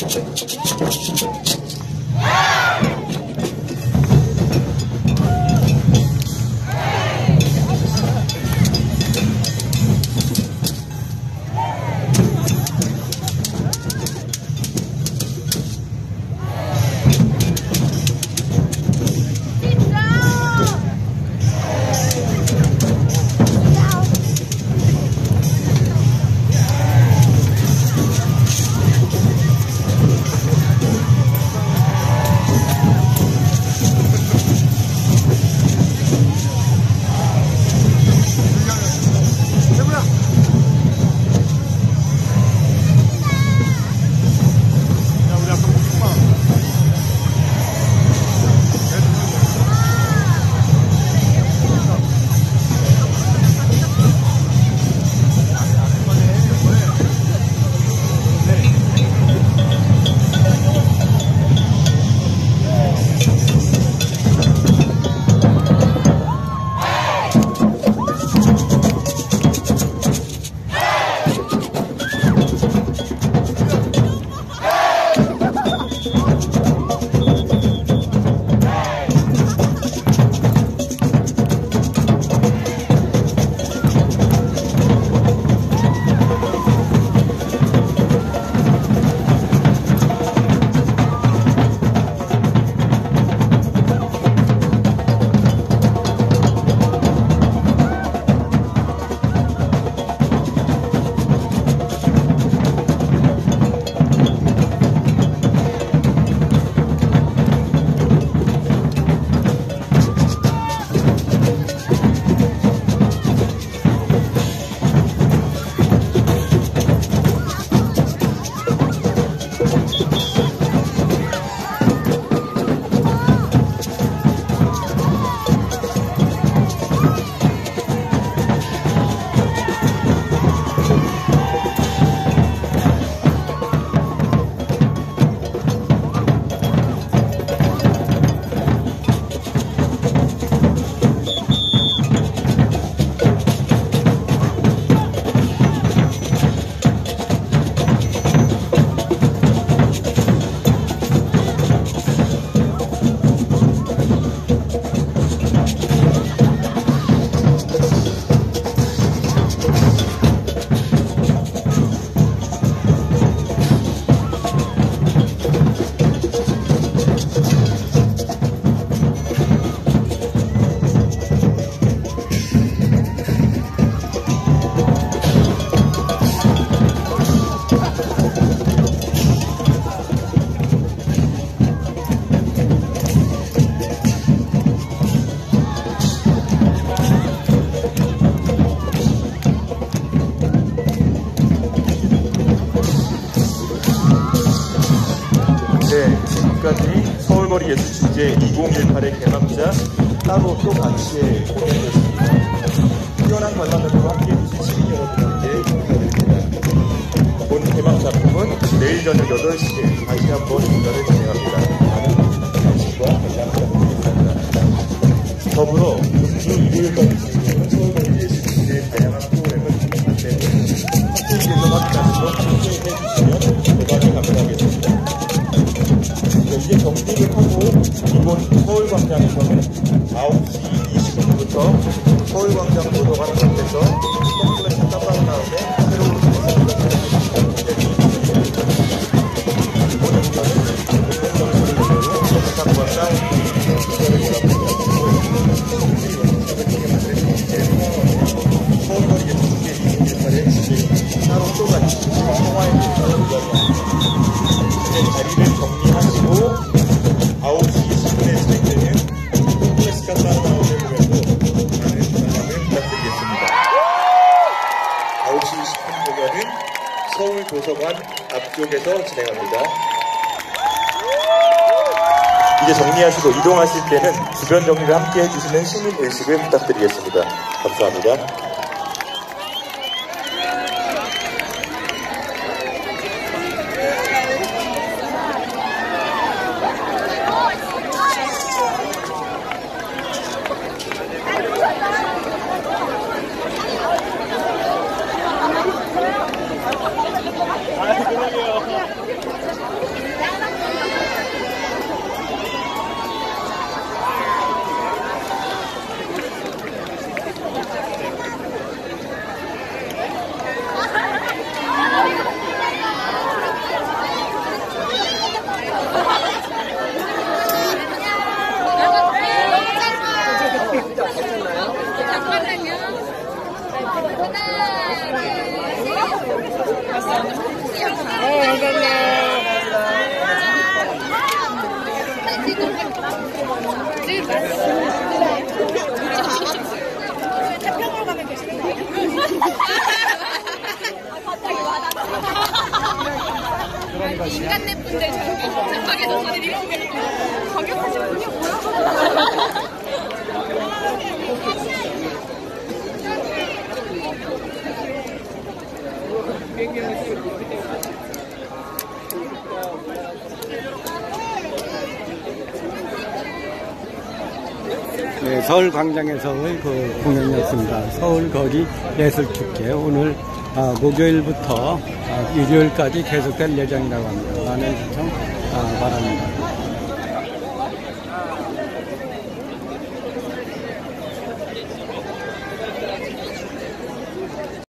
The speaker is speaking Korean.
ちょっと待ってください。 예술축제 2018의 개막자 따로 또 같이 공연됐습니다. 뛰어난 관람력으로 함께해 주신 시민 여러분께 감사드립니다. 본 개막 작품은 내일 저녁 8시에 다시 한번 공연을 진행합니다. 많은 관심과 관람 부탁드리겠습니다. 더불어 금주 일요일까지 광장에서는 9시 20분부터 서울광장 도서관 앞에서 서울도서관 앞쪽에서 진행합니다. 이제 정리하시고 이동하실 때는 주변 정리를 함께 해주시는 시민 의식을 부탁드리겠습니다. 감사합니다. 인간네 분들 저렇게 복잡하게도 다들 이런 게 저격하실 분이 뭐야? 네, 서울 광장에서의 그 공연이었습니다. 서울 거리 예술축제 오늘 아, 목요일부터 아, 일요일까지 계속될 예정이라고 합니다. 많은 시청 아, 바랍니다.